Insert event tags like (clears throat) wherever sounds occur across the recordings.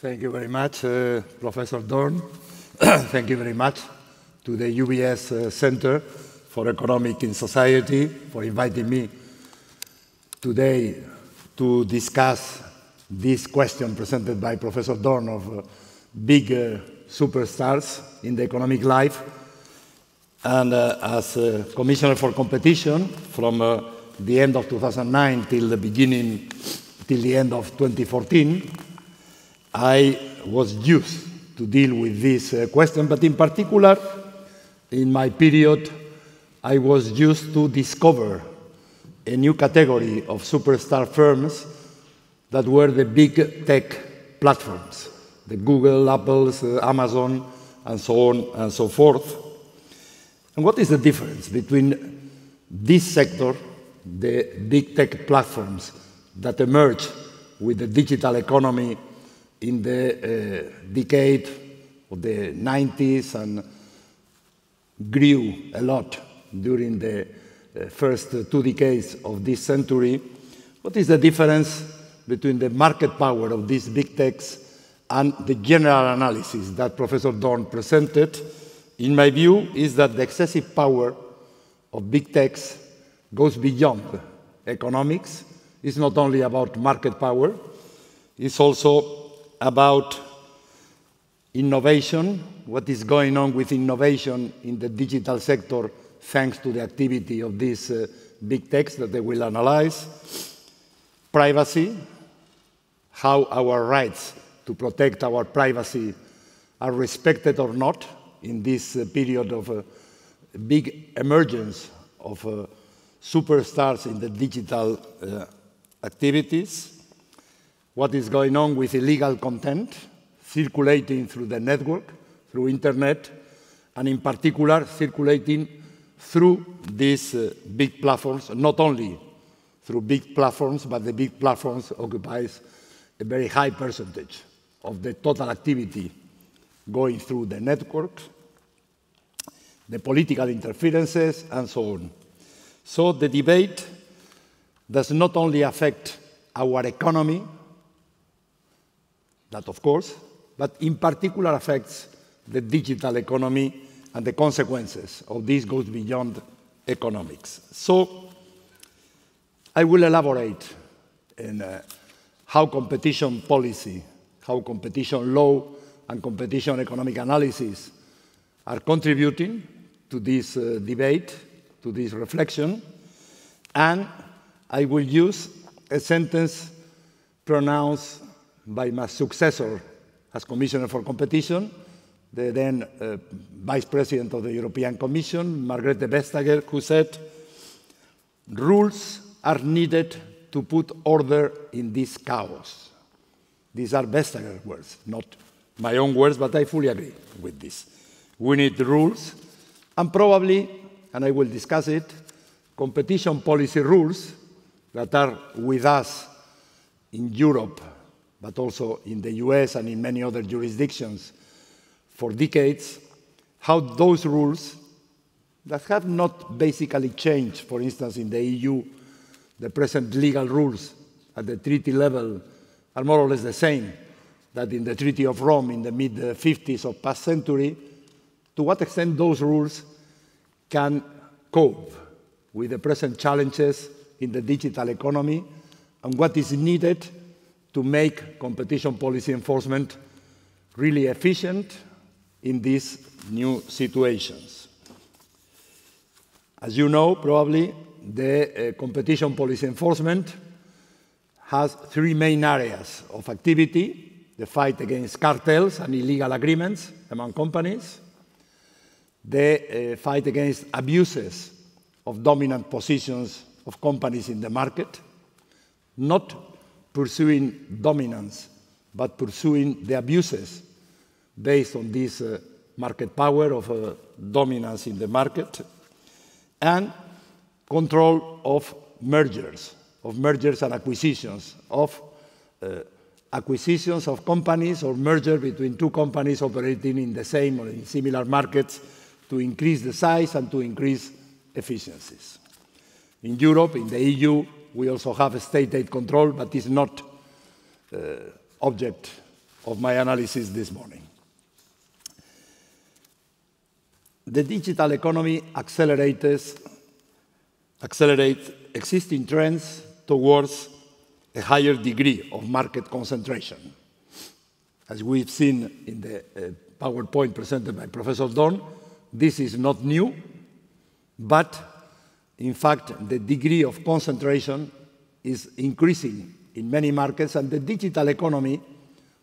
Thank you very much, uh, Professor Dorn. (coughs) Thank you very much to the UBS uh, Center for Economic in Society for inviting me today to discuss this question presented by Professor Dorn of uh, big uh, superstars in the economic life. And uh, as Commissioner for Competition from uh, the end of 2009 till the beginning, till the end of 2014, I was used to deal with this uh, question, but in particular, in my period, I was used to discover a new category of superstar firms that were the big tech platforms, the Google, Apple's, uh, Amazon, and so on and so forth. And what is the difference between this sector, the big tech platforms that emerged with the digital economy in the uh, decade of the 90s and grew a lot during the uh, first two decades of this century. What is the difference between the market power of these big techs and the general analysis that Professor Dorn presented? In my view, is that the excessive power of big techs goes beyond economics. It's not only about market power, it's also about innovation, what is going on with innovation in the digital sector thanks to the activity of these uh, big techs that they will analyze, privacy, how our rights to protect our privacy are respected or not in this uh, period of uh, big emergence of uh, superstars in the digital uh, activities, what is going on with illegal content circulating through the network, through internet, and in particular circulating through these uh, big platforms, not only through big platforms, but the big platforms occupies a very high percentage of the total activity going through the network, the political interferences, and so on. So the debate does not only affect our economy, that of course, but in particular affects the digital economy and the consequences of this goes beyond economics. So I will elaborate in uh, how competition policy, how competition law and competition economic analysis are contributing to this uh, debate, to this reflection, and I will use a sentence pronounced by my successor as Commissioner for Competition, the then uh, Vice President of the European Commission, Margrethe Vestager, who said, rules are needed to put order in this chaos. These are Vestager words, not my own words, but I fully agree with this. We need rules, and probably, and I will discuss it, competition policy rules that are with us in Europe but also in the US and in many other jurisdictions for decades, how those rules that have not basically changed, for instance, in the EU, the present legal rules at the treaty level are more or less the same that in the Treaty of Rome in the mid 50s of past century, to what extent those rules can cope with the present challenges in the digital economy and what is needed to make competition policy enforcement really efficient in these new situations. As you know, probably, the uh, competition policy enforcement has three main areas of activity the fight against cartels and illegal agreements among companies, the uh, fight against abuses of dominant positions of companies in the market, not pursuing dominance, but pursuing the abuses based on this uh, market power of uh, dominance in the market, and control of mergers, of mergers and acquisitions, of uh, acquisitions of companies or merger between two companies operating in the same or in similar markets to increase the size and to increase efficiencies. In Europe, in the EU, we also have state aid control, but it's not uh, object of my analysis this morning. The digital economy accelerates, accelerates existing trends towards a higher degree of market concentration. As we've seen in the uh, PowerPoint presented by Professor Dorn, this is not new, but in fact, the degree of concentration is increasing in many markets, and the digital economy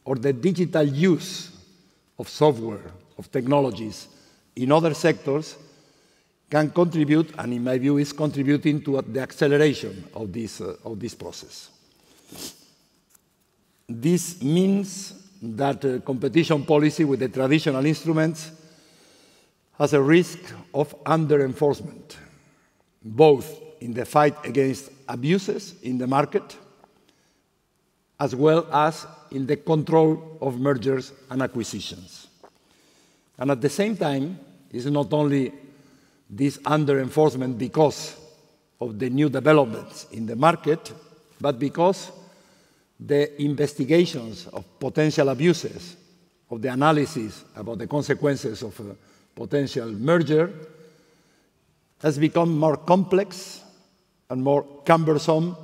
or the digital use of software, of technologies in other sectors can contribute, and in my view is contributing to the acceleration of this, uh, of this process. This means that uh, competition policy with the traditional instruments has a risk of under-enforcement, both in the fight against abuses in the market, as well as in the control of mergers and acquisitions. And at the same time, it's not only this under-enforcement because of the new developments in the market, but because the investigations of potential abuses, of the analysis about the consequences of a potential merger, has become more complex and more cumbersome,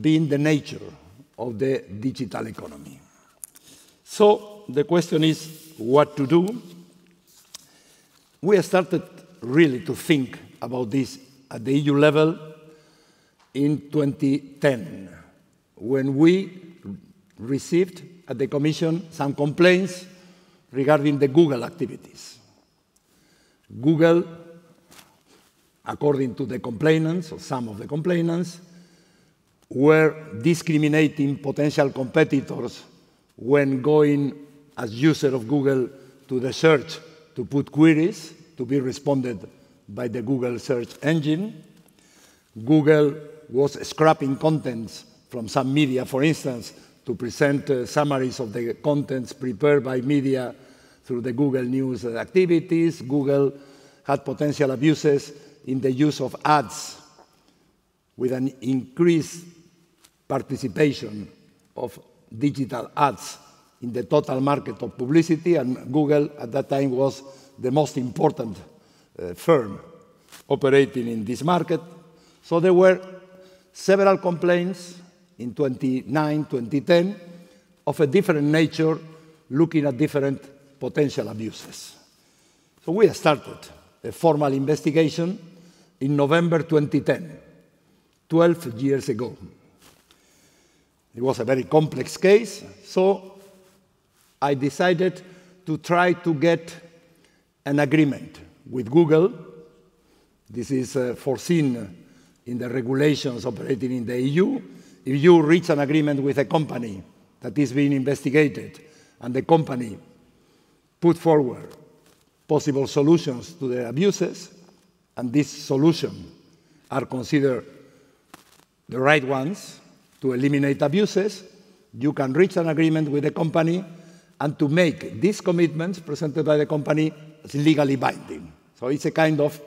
being the nature of the digital economy. So the question is what to do. We started really to think about this at the EU level in 2010 when we received at the Commission some complaints regarding the Google activities. Google, according to the complainants, or some of the complainants, were discriminating potential competitors when going as user of Google to the search to put queries to be responded by the Google search engine. Google was scrapping contents from some media, for instance, to present uh, summaries of the contents prepared by media through the Google News activities. Google had potential abuses in the use of ads with an increased participation of digital ads in the total market of publicity, and Google at that time was the most important uh, firm operating in this market. So there were several complaints in 2009, 2010, of a different nature, looking at different potential abuses. So we started a formal investigation in November 2010, 12 years ago. It was a very complex case, so I decided to try to get an agreement with Google. This is uh, foreseen in the regulations operating in the EU, if you reach an agreement with a company that is being investigated and the company put forward possible solutions to the abuses, and these solutions are considered the right ones to eliminate abuses, you can reach an agreement with the company and to make these commitments presented by the company as legally binding. So it's a kind of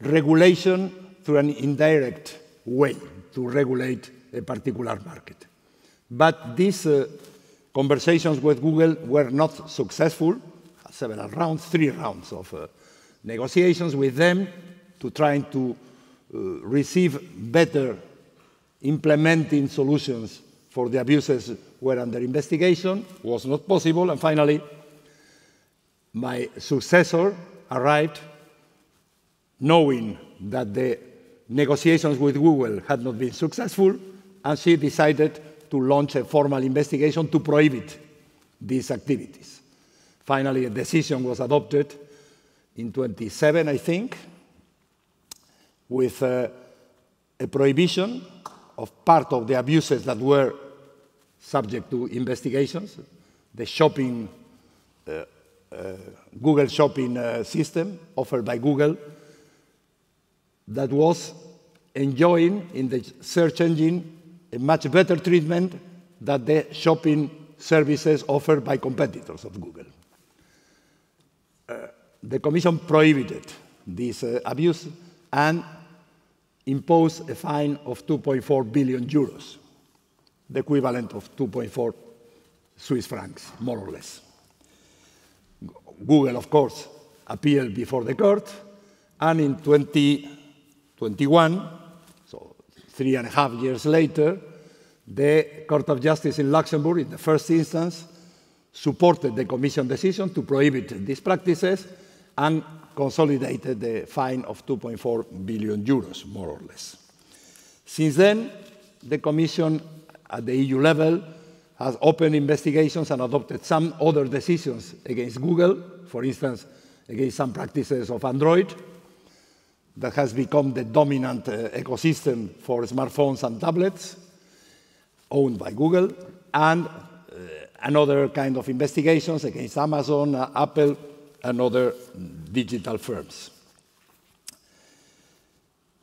regulation through an indirect way to regulate a particular market. But these uh, conversations with Google were not successful. Several rounds, three rounds of uh, negotiations with them to try to uh, receive better implementing solutions for the abuses were under investigation, was not possible, and finally, my successor arrived knowing that the negotiations with Google had not been successful, and she decided to launch a formal investigation to prohibit these activities. Finally, a decision was adopted in 27, I think, with uh, a prohibition of part of the abuses that were subject to investigations, the shopping, uh, uh, Google shopping uh, system offered by Google, that was enjoying in the search engine a much better treatment than the shopping services offered by competitors of Google. The Commission prohibited this uh, abuse and imposed a fine of 2.4 billion euros, the equivalent of 2.4 Swiss francs, more or less. Google, of course, appealed before the court, and in 2021, so three and a half years later, the Court of Justice in Luxembourg, in the first instance, supported the Commission decision to prohibit these practices and consolidated the fine of 2.4 billion euros, more or less. Since then, the Commission at the EU level has opened investigations and adopted some other decisions against Google, for instance, against some practices of Android, that has become the dominant uh, ecosystem for smartphones and tablets owned by Google, and uh, another kind of investigations against Amazon, uh, Apple, and other digital firms.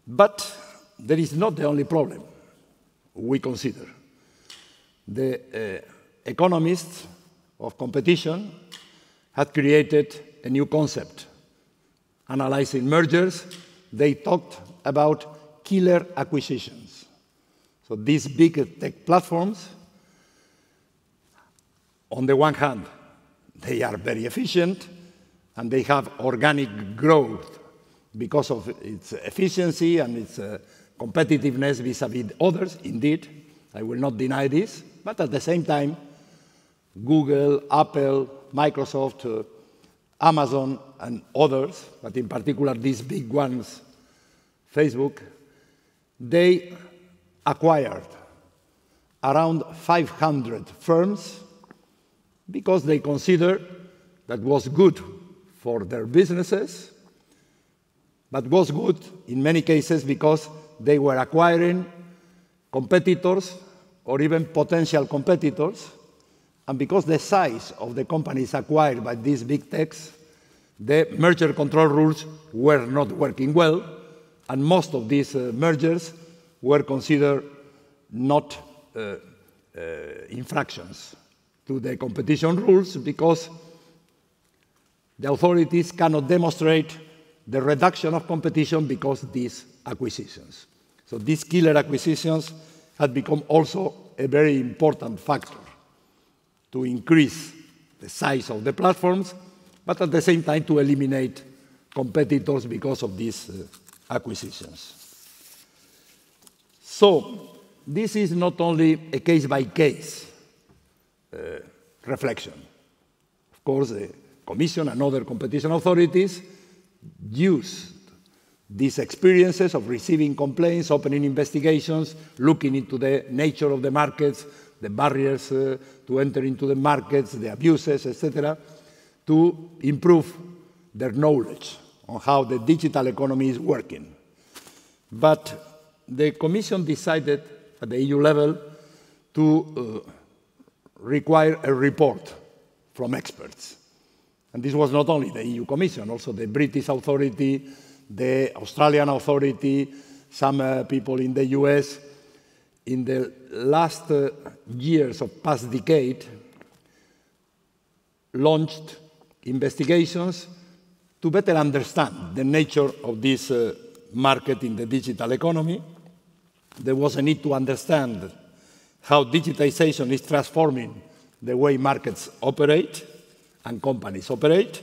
But there is not the only problem we consider. The uh, economists of competition had created a new concept. Analyzing mergers, they talked about killer acquisitions. So these big tech platforms, on the one hand, they are very efficient and they have organic growth because of its efficiency and its uh, competitiveness vis-à-vis others, indeed. I will not deny this. But at the same time, Google, Apple, Microsoft, uh, Amazon, and others, but in particular these big ones, Facebook, they acquired around 500 firms because they consider that was good for their businesses, but was good in many cases because they were acquiring competitors or even potential competitors. And because the size of the companies acquired by these big techs, the merger control rules were not working well, and most of these uh, mergers were considered not uh, uh, infractions to the competition rules because the authorities cannot demonstrate the reduction of competition because these acquisitions. So these killer acquisitions have become also a very important factor to increase the size of the platforms, but at the same time to eliminate competitors because of these uh, acquisitions. So this is not only a case-by-case -case, uh, reflection. Of course, the Commission and other competition authorities used these experiences of receiving complaints, opening investigations, looking into the nature of the markets, the barriers uh, to enter into the markets, the abuses, etc., to improve their knowledge on how the digital economy is working. But the Commission decided at the EU level to uh, require a report from experts. And this was not only the EU Commission, also the British authority, the Australian authority, some uh, people in the US, in the last uh, years of past decade, launched investigations to better understand the nature of this uh, market in the digital economy. There was a need to understand how digitization is transforming the way markets operate and companies operate.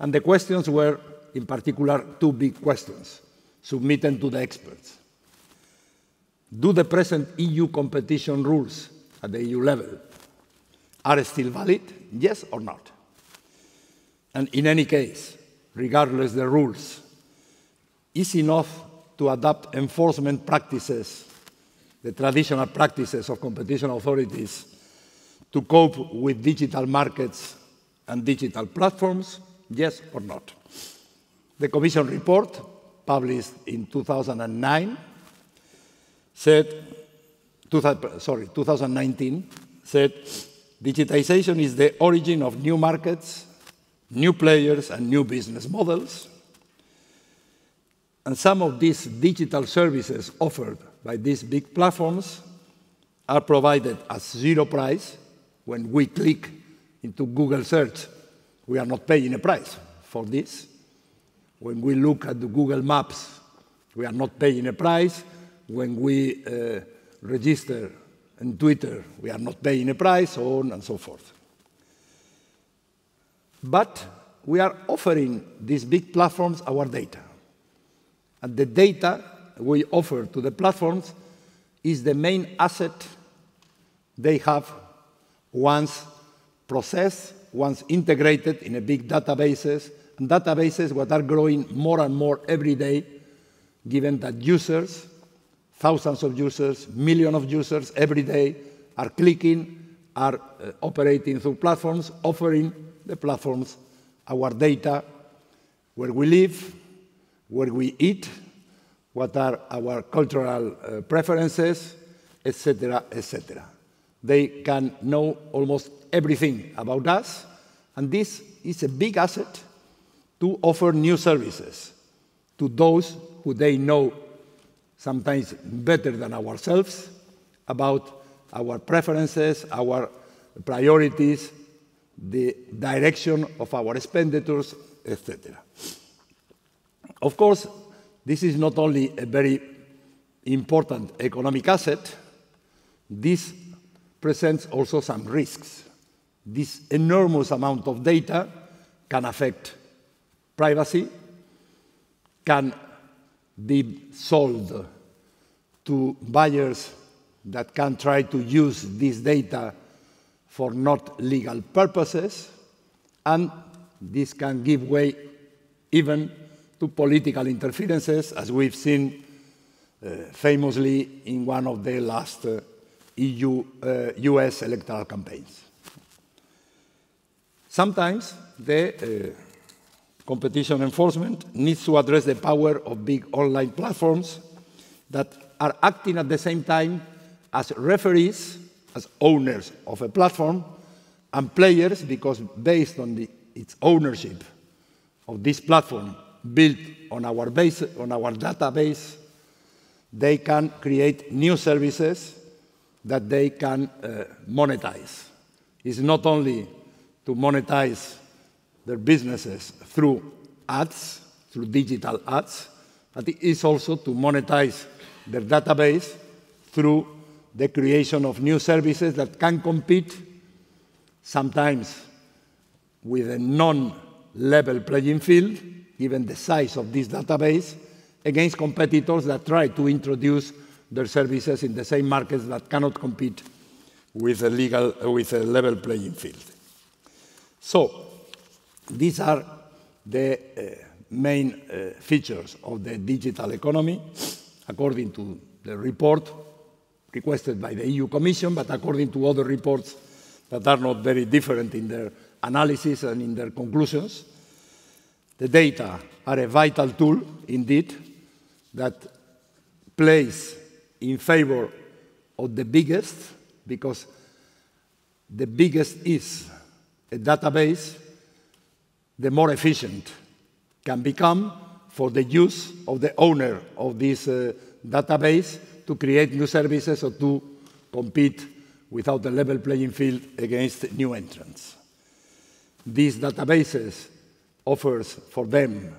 And the questions were in particular, two big questions submitted to the experts. Do the present EU competition rules at the EU level are still valid, yes or not? And in any case, regardless the rules, is enough to adapt enforcement practices, the traditional practices of competition authorities, to cope with digital markets and digital platforms, yes or not? The Commission report, published in 2009, said, sorry, 2019, said digitization is the origin of new markets, new players, and new business models. And some of these digital services offered by these big platforms are provided at zero price. When we click into Google search, we are not paying a price for this. When we look at the Google Maps, we are not paying a price. When we uh, register on Twitter, we are not paying a price, so on and so forth. But we are offering these big platforms our data. And the data we offer to the platforms is the main asset they have once processed, once integrated in a big databases, and databases that are growing more and more every day, given that users, thousands of users, millions of users every day are clicking, are uh, operating through platforms, offering the platforms our data, where we live, where we eat, what are our cultural uh, preferences, etc., etc. They can know almost everything about us, and this is a big asset to offer new services to those who they know sometimes better than ourselves about our preferences, our priorities, the direction of our expenditures, etc. Of course, this is not only a very important economic asset, this presents also some risks. This enormous amount of data can affect privacy, can be sold to buyers that can try to use this data for not legal purposes, and this can give way even to political interferences, as we've seen uh, famously in one of the last uh, EU, uh, US electoral campaigns. Sometimes the uh, competition enforcement needs to address the power of big online platforms that are acting at the same time as referees, as owners of a platform, and players because based on the, its ownership of this platform built on our, base, on our database, they can create new services that they can uh, monetize. It's not only to monetize their businesses through ads, through digital ads, but it is also to monetize their database through the creation of new services that can compete sometimes with a non-level playing field, given the size of this database, against competitors that try to introduce their services in the same markets that cannot compete with a, legal, with a level playing field. So, these are the uh, main uh, features of the digital economy, according to the report requested by the EU Commission, but according to other reports that are not very different in their analysis and in their conclusions. The data are a vital tool, indeed, that plays in favor of the biggest, because the biggest is database, the more efficient can become for the use of the owner of this uh, database to create new services or to compete without a level playing field against new entrants. These databases offers for them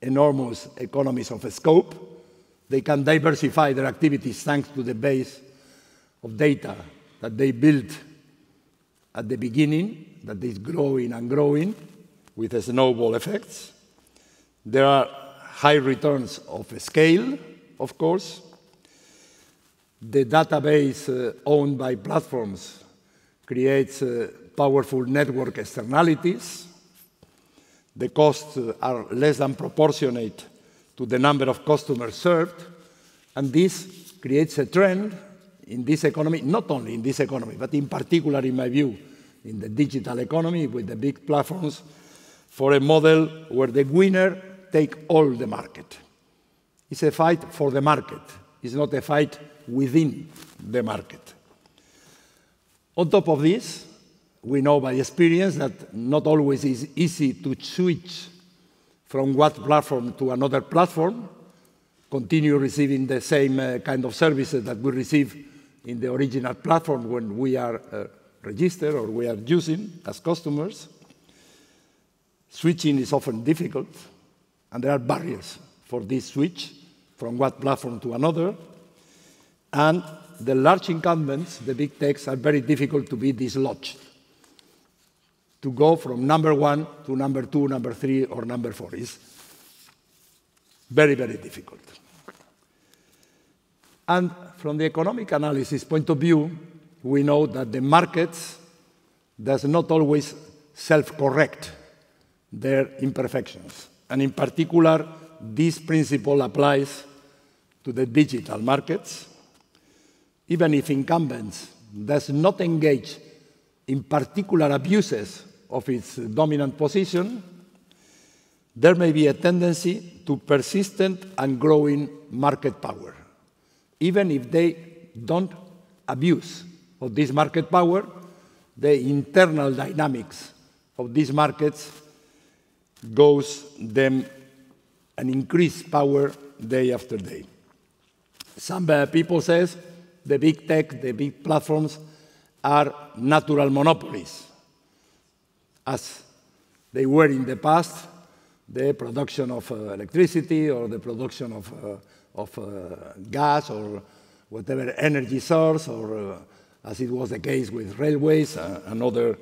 enormous economies of scope. They can diversify their activities thanks to the base of data that they built at the beginning, that is growing and growing with snowball effects. There are high returns of scale, of course, the database uh, owned by platforms creates uh, powerful network externalities. The costs uh, are less than proportionate to the number of customers served, and this creates a trend in this economy, not only in this economy, but in particular, in my view, in the digital economy with the big platforms, for a model where the winner take all the market. It's a fight for the market. It's not a fight within the market. On top of this, we know by experience that not always is easy to switch from one platform to another platform, continue receiving the same uh, kind of services that we receive in the original platform when we are uh, registered or we are using as customers. Switching is often difficult, and there are barriers for this switch from one platform to another. And the large incumbents, the big techs, are very difficult to be dislodged, to go from number one to number two, number three, or number four. is very, very difficult. And from the economic analysis point of view, we know that the markets does not always self-correct their imperfections. And in particular, this principle applies to the digital markets. Even if incumbents does not engage in particular abuses of its dominant position, there may be a tendency to persistent and growing market power. Even if they don't abuse of this market power, the internal dynamics of these markets goes them an increased power day after day. Some uh, people says the big tech, the big platforms are natural monopolies, as they were in the past, the production of uh, electricity or the production of, uh, of uh, gas or whatever energy source, or uh, as it was the case with railways uh, and other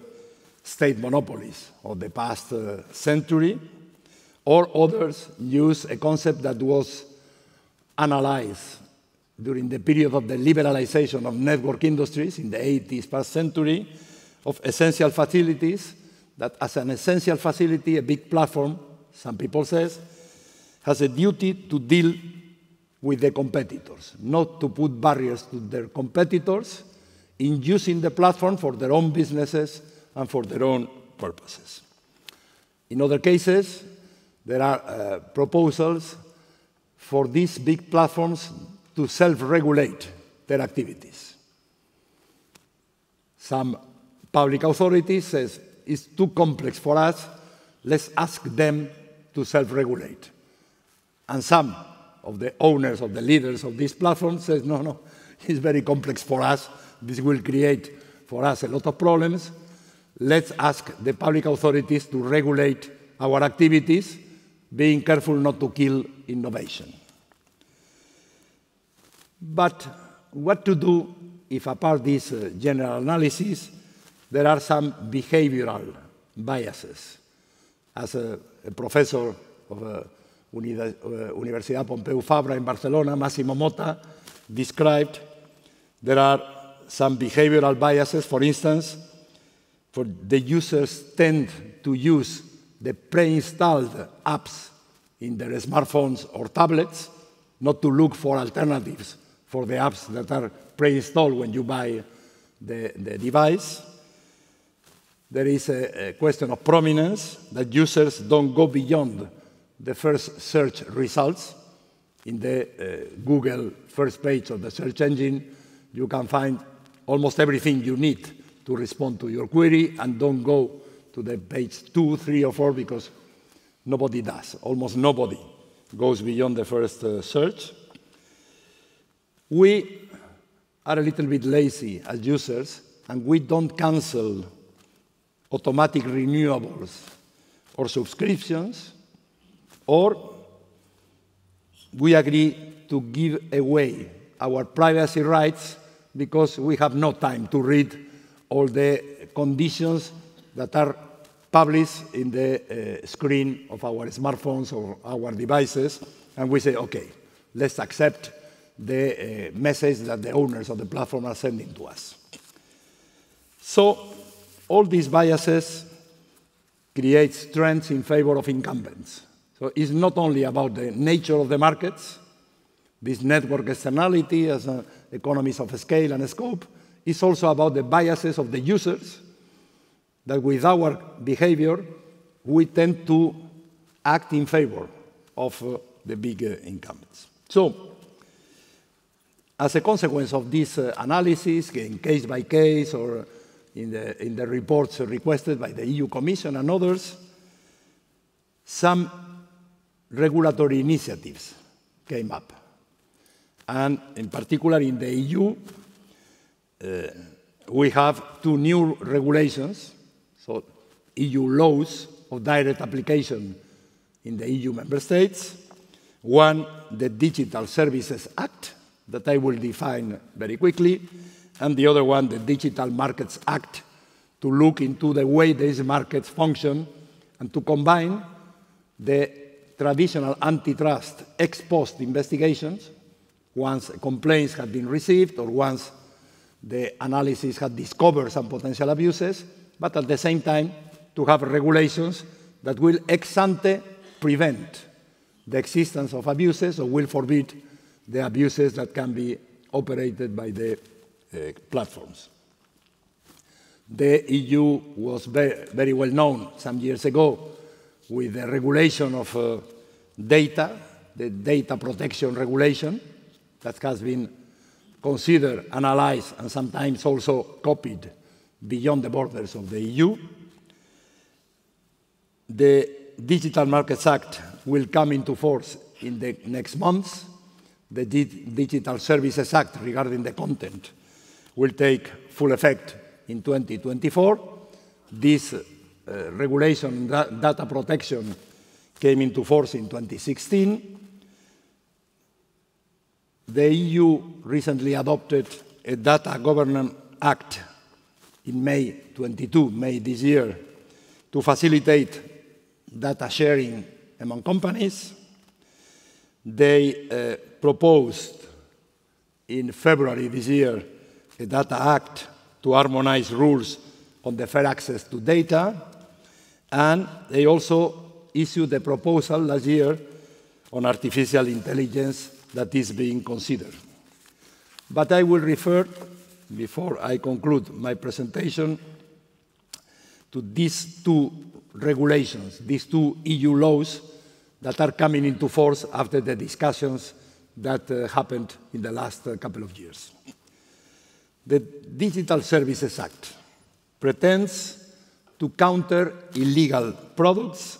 state monopolies of the past century or others use a concept that was analyzed during the period of the liberalization of network industries in the 80s past century of essential facilities that as an essential facility a big platform some people says has a duty to deal with the competitors not to put barriers to their competitors in using the platform for their own businesses and for their own purposes in other cases there are uh, proposals for these big platforms to self-regulate their activities. Some public authorities says it's too complex for us, let's ask them to self-regulate. And some of the owners, of the leaders of these platforms says, no, no, it's very complex for us. This will create for us a lot of problems. Let's ask the public authorities to regulate our activities being careful not to kill innovation. But what to do if, apart this uh, general analysis, there are some behavioral biases? As a, a professor of uh, uh, Universidad Pompeu Fabra in Barcelona, Massimo Motta, described, there are some behavioral biases. For instance, for the users tend to use the pre-installed apps in their smartphones or tablets, not to look for alternatives for the apps that are pre-installed when you buy the, the device. There is a, a, question of prominence, that users don't go beyond the first search results. In the uh, Google first page of the search engine, you can find almost everything you need to respond to your query and don't go to the page two, three, or four because nobody does. Almost nobody goes beyond the first uh, search. We are a little bit lazy as users and we don't cancel automatic renewables or subscriptions, or we agree to give away our privacy rights because we have no time to read all the conditions that are published in the uh, screen of our smartphones or our devices, and we say, okay, let's accept the uh, message that the owners of the platform are sending to us. So all these biases create trends in favor of incumbents. So it's not only about the nature of the markets, this network externality as economies of scale and scope, it's also about the biases of the users that with our behavior, we tend to act in favor of uh, the big uh, incumbents. So, as a consequence of this uh, analysis, in case by case or in the, in the reports requested by the EU Commission and others, some regulatory initiatives came up. And in particular, in the EU, uh, we have two new regulations so EU laws of direct application in the EU member states. One, the Digital Services Act, that I will define very quickly, and the other one, the Digital Markets Act, to look into the way these markets function and to combine the traditional antitrust ex post investigations, once complaints had been received or once the analysis had discovered some potential abuses, but at the same time to have regulations that will ex ante prevent the existence of abuses or will forbid the abuses that can be operated by the uh, platforms. The EU was very, well known some years ago with the regulation of uh, data, the data protection regulation that has been considered, analyzed, and sometimes also copied beyond the borders of the EU. The Digital Markets Act will come into force in the next months. The Digital Services Act regarding the content will take full effect in 2024. This uh, regulation, data protection, came into force in 2016. The EU recently adopted a Data Governance Act in May 22, May this year, to facilitate data sharing among companies. They uh, proposed in February this year a Data Act to harmonize rules on the fair access to data, and they also issued a proposal last year on artificial intelligence that is being considered. But I will refer, before I conclude my presentation, to these two regulations, these two EU laws that are coming into force after the discussions that uh, happened in the last uh, couple of years. The Digital Services Act pretends to counter illegal products,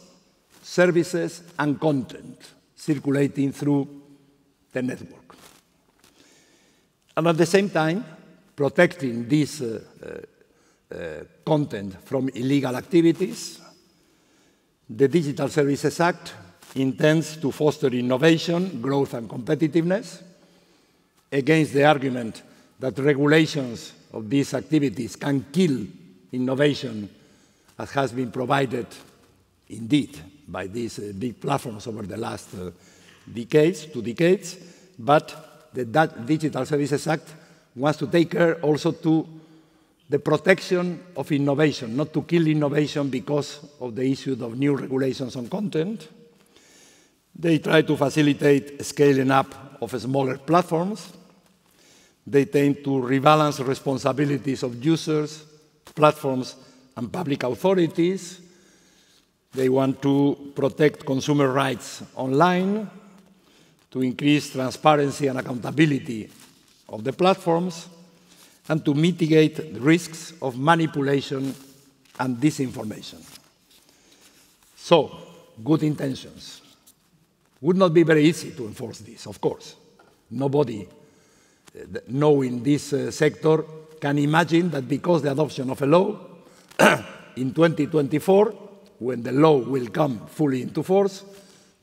services, and content circulating through the network. And at the same time, protecting this uh, uh, uh, content from illegal activities, the Digital Services Act intends to foster innovation, growth, and competitiveness against the argument that regulations of these activities can kill innovation, as has been provided indeed by these uh, big platforms over the last uh, decades, to decades, but the Digital Services Act wants to take care also to the protection of innovation, not to kill innovation because of the issue of new regulations on content. They try to facilitate scaling up of smaller platforms. They tend to rebalance responsibilities of users, platforms, and public authorities. They want to protect consumer rights online, to increase transparency and accountability of the platforms, and to mitigate the risks of manipulation and disinformation. So, good intentions. Would not be very easy to enforce this, of course. Nobody uh, knowing this uh, sector can imagine that because the adoption of a law (clears throat) in 2024, when the law will come fully into force,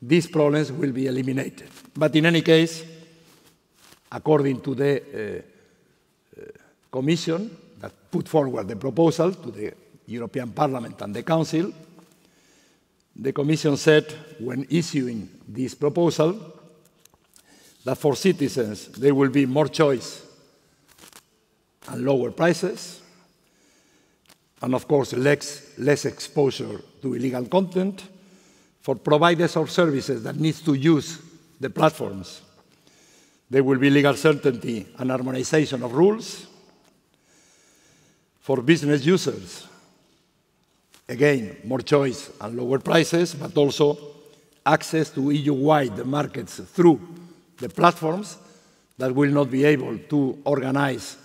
these problems will be eliminated. But in any case, according to the uh, Commission that put forward the proposal to the European Parliament and the Council, the Commission said when issuing this proposal that for citizens there will be more choice and lower prices, and of course less, less exposure to illegal content for providers of services that need to use the platforms. There will be legal certainty and harmonization of rules for business users. Again, more choice and lower prices, but also access to EU-wide markets through the platforms that will not be able to organize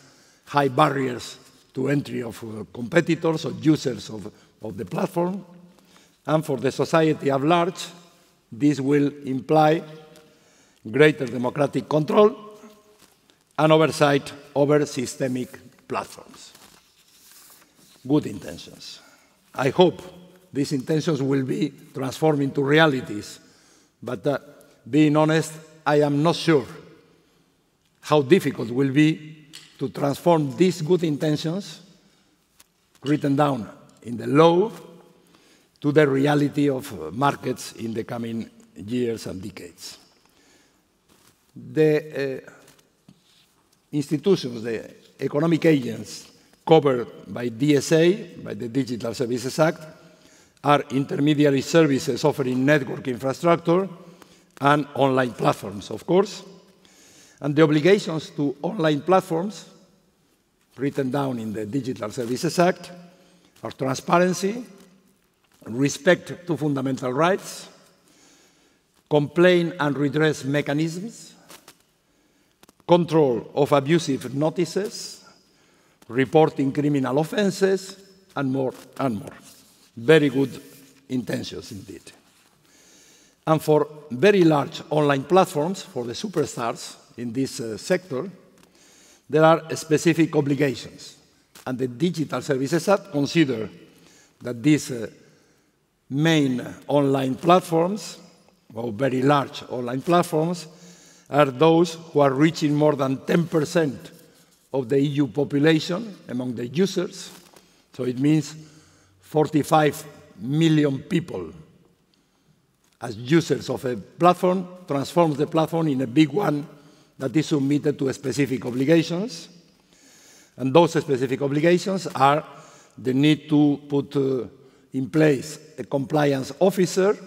high barriers to entry of uh, competitors or users of, of the platform. And for the society at large, this will imply greater democratic control and oversight over systemic platforms good intentions. I hope these intentions will be transformed into realities, but uh, being honest, I am not sure how difficult it will be to transform these good intentions written down in the law to the reality of markets in the coming years and decades. The uh, institutions, the economic agents covered by DSA, by the Digital Services Act, are intermediary services offering network infrastructure and online platforms, of course. And the obligations to online platforms, written down in the Digital Services Act, are transparency, respect to fundamental rights, complaint and redress mechanisms, control of abusive notices, reporting criminal offenses, and more and more. Very good intentions indeed. And for very large online platforms, for the superstars in this uh, sector, there are specific obligations. And the Digital Services Act consider that these uh, main online platforms, or very large online platforms, are those who are reaching more than 10% of the EU population among the users. So it means 45 million people as users of a platform transforms the platform in a big one that is submitted to specific obligations. And those specific obligations are the need to put uh, in place a compliance officer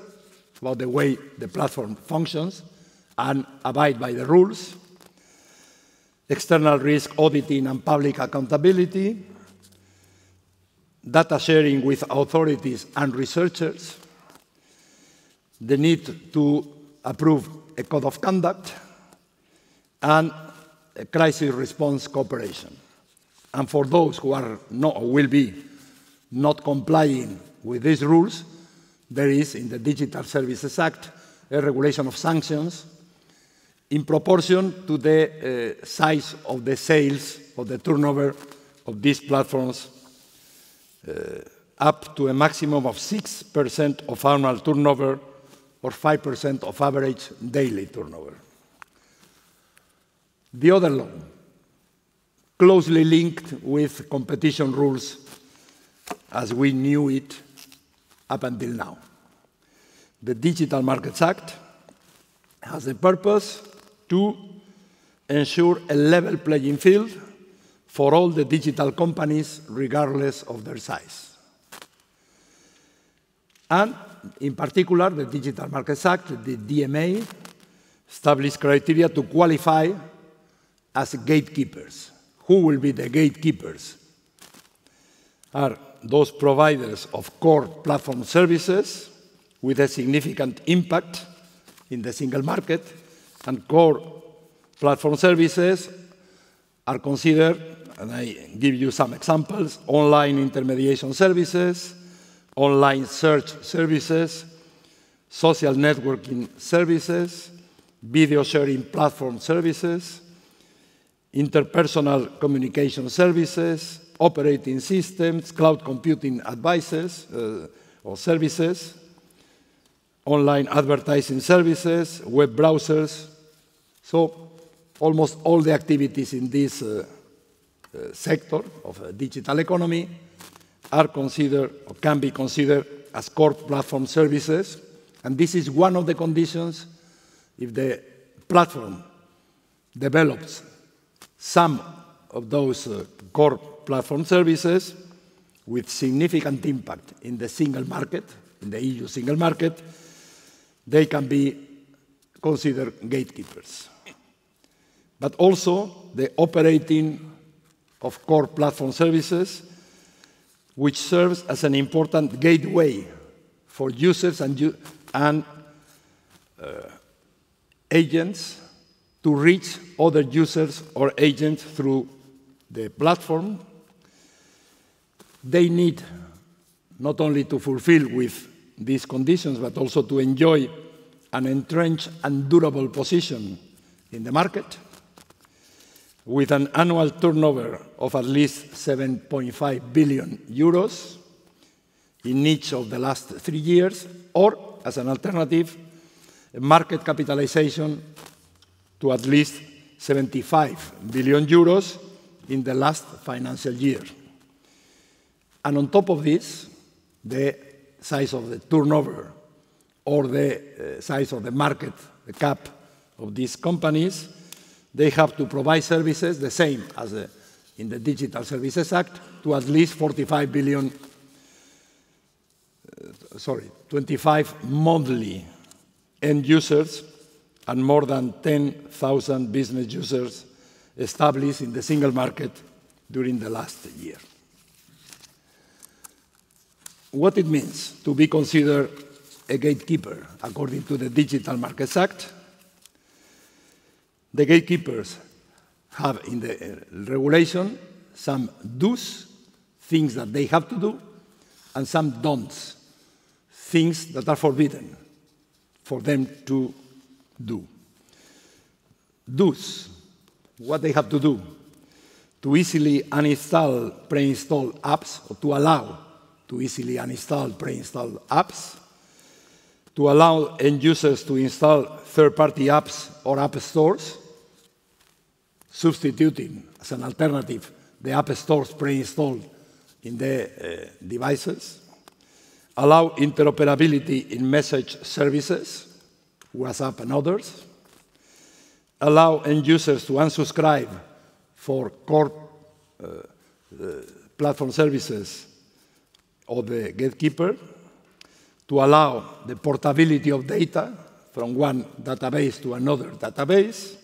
about the way the platform functions and abide by the rules, external risk auditing and public accountability, data sharing with authorities and researchers, the need to approve a code of conduct, and a crisis response cooperation. And for those who are not, will be not complying with these rules, there is in the Digital Services Act a regulation of sanctions in proportion to the uh, size of the sales or the turnover of these platforms uh, up to a maximum of 6% of annual turnover or 5% of average daily turnover. The other law, closely linked with competition rules as we knew it up until now. The Digital Markets Act has the purpose to ensure a level playing field for all the digital companies, regardless of their size. And in particular, the Digital Markets Act, the DMA, established criteria to qualify as gatekeepers. Who will be the gatekeepers? Are those providers of core platform services with a significant impact in the single market, and core platform services are considered, and I give you some examples, online intermediation services, online search services, social networking services, video sharing platform services, interpersonal communication services, operating systems, cloud computing advices uh, or services, online advertising services, web browsers. So almost all the activities in this uh, uh, sector of a digital economy are considered or can be considered as core platform services. And this is one of the conditions if the platform develops some of those uh, core platform services with significant impact in the single market, in the EU single market, they can be considered gatekeepers. But also the operating of core platform services, which serves as an important gateway for users and, and uh, agents to reach other users or agents through the platform. They need not only to fulfill with these conditions, but also to enjoy an entrenched and durable position in the market with an annual turnover of at least 7.5 billion euros in each of the last three years, or as an alternative, a market capitalization to at least 75 billion euros in the last financial year. And on top of this, the size of the turnover or the uh, size of the market, the cap of these companies, they have to provide services the same as the, in the Digital Services Act to at least 45 billion, uh, sorry, 25 monthly end users and more than 10,000 business users established in the single market during the last year. What it means to be considered a gatekeeper according to the Digital Markets Act. The gatekeepers have in the uh, regulation some do's, things that they have to do, and some don'ts, things that are forbidden for them to do. Do's, what they have to do to easily uninstall pre-installed apps or to allow to easily uninstall pre-installed apps, to allow end users to install third-party apps or app stores, substituting as an alternative the app stores pre-installed in the uh, devices, allow interoperability in message services, WhatsApp and others, allow end users to unsubscribe for core uh, uh, platform services of the gatekeeper, to allow the portability of data from one database to another database,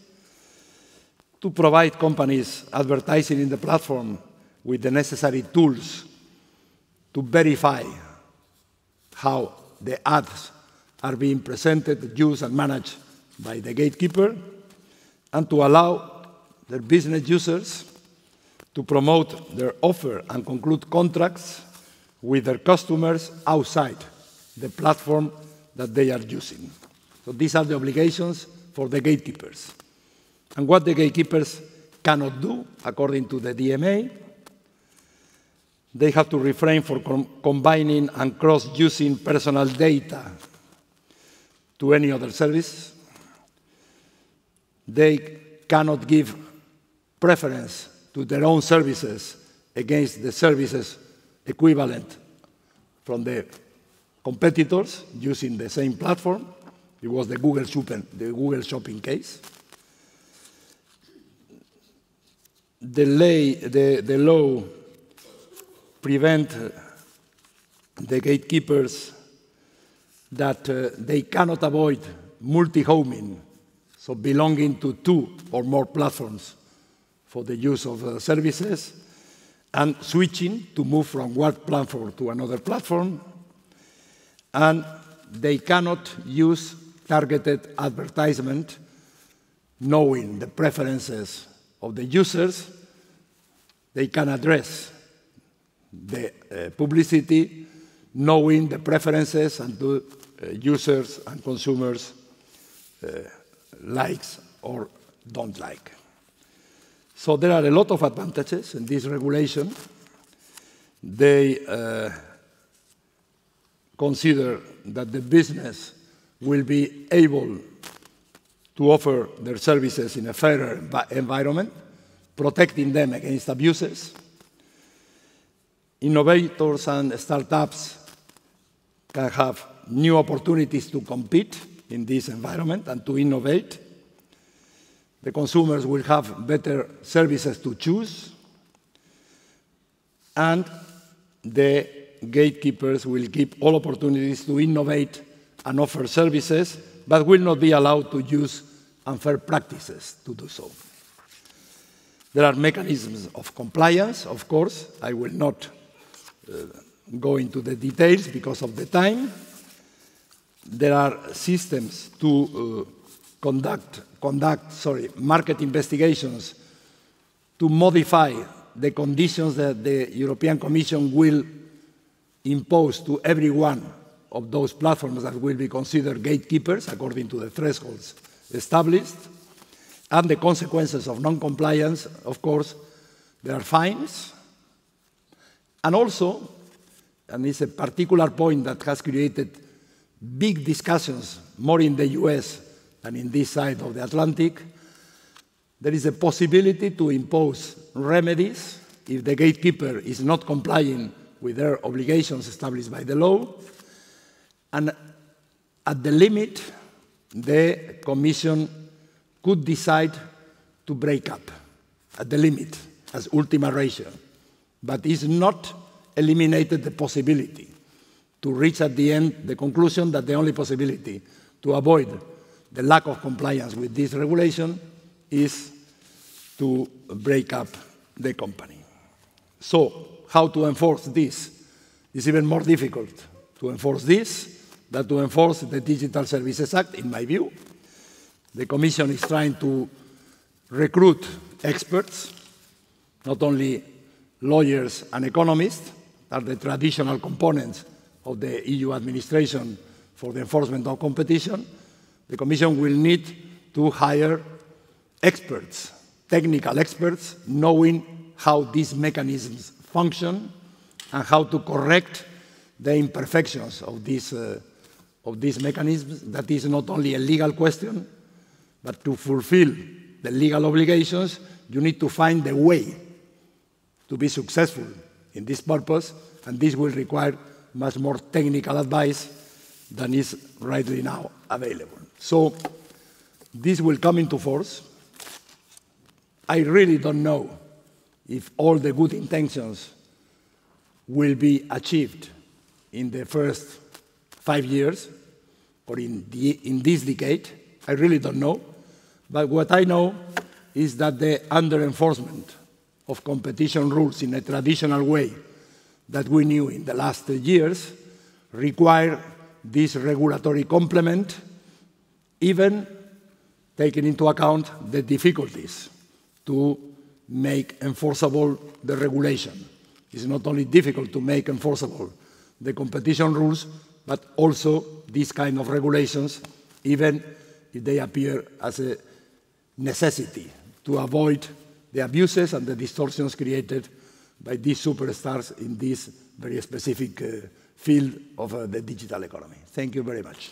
to provide companies advertising in the platform with the necessary tools to verify how the ads are being presented, used, and managed by the gatekeeper, and to allow their business users to promote their offer and conclude contracts with their customers outside the platform that they are using. So these are the obligations for the gatekeepers. And what the gatekeepers cannot do, according to the DMA, they have to refrain from com combining and cross-using personal data to any other service. They cannot give preference to their own services against the services equivalent from the competitors using the same platform. It was the Google Shopping, the Google Shopping case. The, lay, the, the law prevent the gatekeepers that uh, they cannot avoid multi-homing, so belonging to two or more platforms for the use of uh, services, and switching to move from one platform to another platform, and they cannot use targeted advertisement knowing the preferences of the users. They can address the uh, publicity knowing the preferences and the uh, users and consumers uh, likes or don't like. So there are a lot of advantages in this regulation. They uh, consider that the business will be able to offer their services in a fairer environment, protecting them against abuses. Innovators and startups can have new opportunities to compete in this environment and to innovate. The consumers will have better services to choose, and the gatekeepers will keep all opportunities to innovate and offer services, but will not be allowed to use unfair practices to do so. There are mechanisms of compliance, of course. I will not uh, go into the details because of the time. There are systems to uh, conduct, conduct sorry, market investigations to modify the conditions that the European Commission will impose to every one of those platforms that will be considered gatekeepers according to the thresholds established. And the consequences of non-compliance, of course, there are fines. And also, and it's a particular point that has created big discussions, more in the US than in this side of the Atlantic, there is a possibility to impose remedies if the gatekeeper is not complying with their obligations established by the law. And at the limit, the Commission could decide to break up at the limit as ultima ratio, but it's not eliminated the possibility to reach at the end the conclusion that the only possibility to avoid the lack of compliance with this regulation is to break up the company. So, how to enforce this? It's even more difficult to enforce this than to enforce the Digital Services Act, in my view. The Commission is trying to recruit experts, not only lawyers and economists, are the traditional components of the EU administration for the enforcement of competition, the Commission will need to hire experts, technical experts, knowing how these mechanisms function and how to correct the imperfections of these, uh, of these mechanisms. That is not only a legal question, but to fulfill the legal obligations, you need to find the way to be successful in this purpose, and this will require much more technical advice than is rightly now available. So this will come into force. I really don't know if all the good intentions will be achieved in the first five years or in, the, in this decade. I really don't know. But what I know is that the under enforcement of competition rules in a traditional way that we knew in the last years require this regulatory complement, even taking into account the difficulties to make enforceable the regulation. It's not only difficult to make enforceable the competition rules, but also these kind of regulations, even if they appear as a necessity to avoid the abuses and the distortions created by these superstars in this very specific uh, field of uh, the digital economy. Thank you very much.